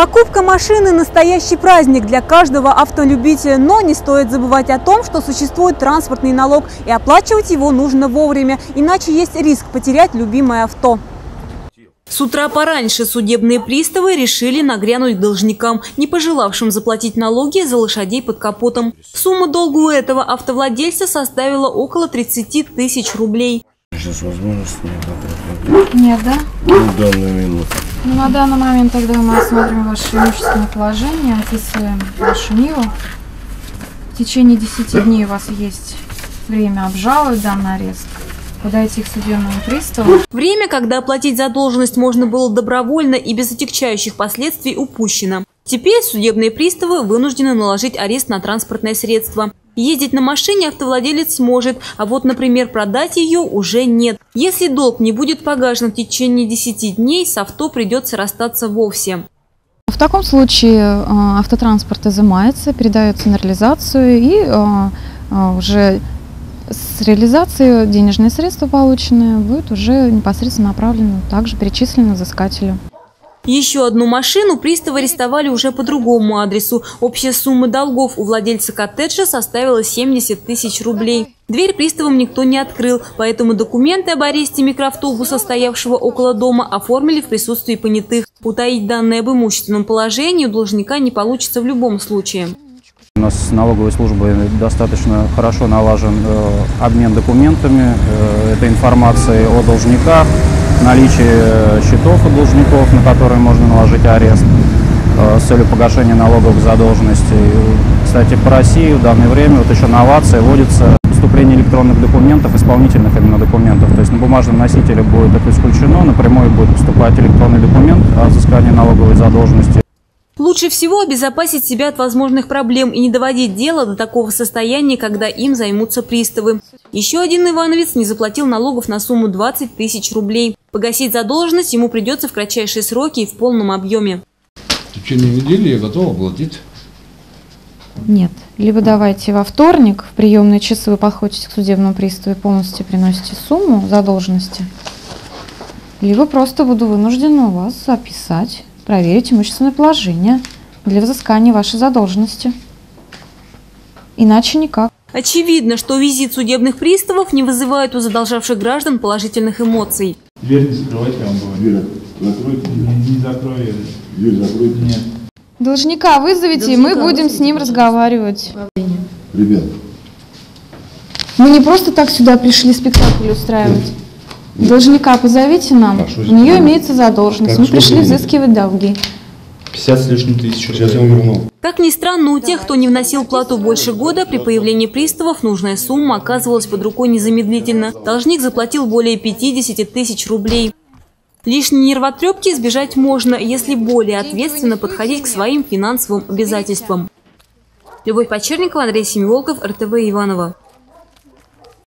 Покупка машины – настоящий праздник для каждого автолюбителя, но не стоит забывать о том, что существует транспортный налог, и оплачивать его нужно вовремя, иначе есть риск потерять любимое авто. С утра пораньше судебные приставы решили нагрянуть должникам, не пожелавшим заплатить налоги за лошадей под капотом. Сумма долга у этого автовладельца составила около 30 тысяч рублей. Сейчас возможности нет Нет, да? в данную минуту. Ну, на данный момент тогда мы осмотрим ваше имущественное положение, описываем вашу Ниву. В течение 10 дней у вас есть время обжаловать данный арест, подойти к судебному приставу. Время, когда оплатить задолженность можно было добровольно и без отягчающих последствий, упущено. Теперь судебные приставы вынуждены наложить арест на транспортное средство. Ездить на машине автовладелец сможет, а вот, например, продать ее уже нет. Если долг не будет погашен в течение 10 дней, с авто придется расстаться вовсе. В таком случае э, автотранспорт изымается, передается на реализацию и э, э, уже с реализации денежные средства полученные будут уже непосредственно направлены, также перечислены взыскателю. Еще одну машину приставы арестовали уже по другому адресу. Общая сумма долгов у владельца коттеджа составила 70 тысяч рублей. Дверь приставам никто не открыл, поэтому документы об аресте микроавтобуса, стоявшего около дома, оформили в присутствии понятых. Утаить данные об имущественном положении у должника не получится в любом случае. У нас с налоговой службой достаточно хорошо налажен э, обмен документами, э, этой информацией о должниках, наличие счетов у должников, на которые можно наложить арест э, с целью погашения налоговых задолженностей. Кстати, по России в данное время вот еще новация вводится поступление электронных документов, исполнительных именно документов. То есть на бумажном носителе будет это исключено, напрямую будет поступать электронный документ о взыскании налоговой задолженности. Лучше всего обезопасить себя от возможных проблем и не доводить дело до такого состояния, когда им займутся приставы. Еще один Ивановец не заплатил налогов на сумму 20 тысяч рублей. Погасить задолженность ему придется в кратчайшие сроки и в полном объеме. В течение недели я готов оплатить. Нет. Либо давайте во вторник, в приемные часы вы подходите к судебному приставу и полностью приносите сумму задолженности, либо просто буду вынуждена у вас записать, проверить имущественное положение для взыскания вашей задолженности. Иначе никак. Очевидно, что визит судебных приставов не вызывает у задолжавших граждан положительных эмоций. Дверь не закрывайте, я вам говорю. Дверь закройте. Не, не закрою. Дверь закройте. Нет. Должника вызовите, и мы будем с ним разговаривать. Ребят, Мы не просто так сюда пришли спектакль устраивать. Должника позовите нам. Хорошо, У нее имеется задолженность. Так, Мы пришли времени? взыскивать долги. 50 с лишним тысяч сейчас я вам верну. Как ни странно, у тех, кто не вносил плату больше года, при появлении приставов нужная сумма оказывалась под рукой незамедлительно. Должник заплатил более 50 тысяч рублей. Лишней нервотрепки избежать можно, если более ответственно подходить к своим финансовым обязательствам. Любовь Почерникова, Андрей Семиволков, РТВ Иванова.